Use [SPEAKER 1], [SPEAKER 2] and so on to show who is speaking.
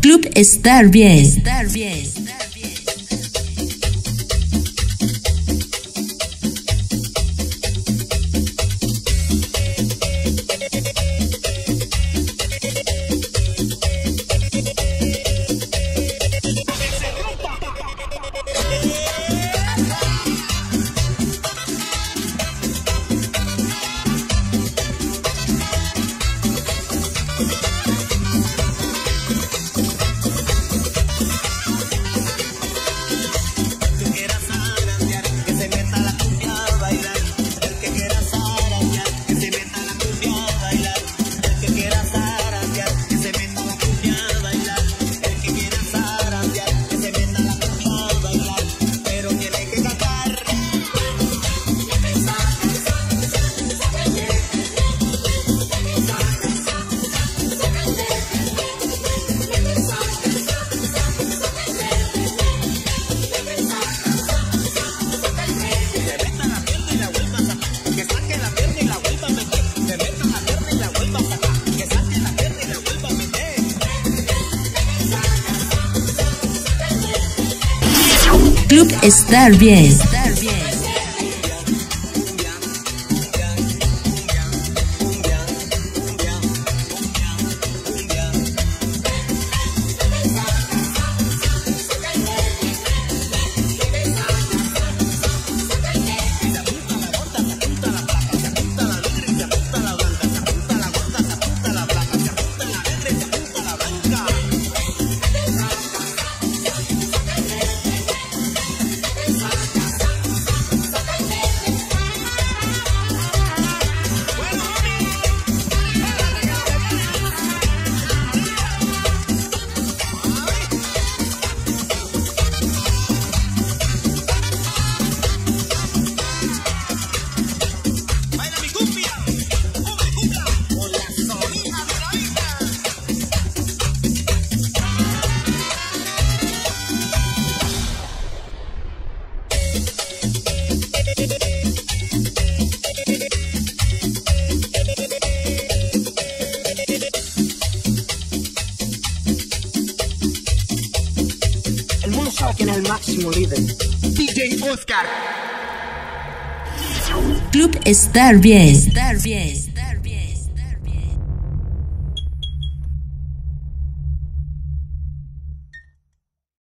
[SPEAKER 1] Club Estar Bien. Bien. Club Estar Bien.
[SPEAKER 2] Sabe quién es el máximo líder. DJ Oscar.
[SPEAKER 1] Club Estar Bien. Estar Bien.